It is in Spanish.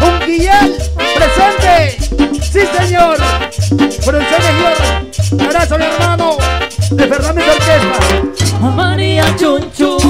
Un Guillén presente. Sí, señor. Por el señor. Abrazo, mi hermano. De Fernández Orquesta. María Chunchu.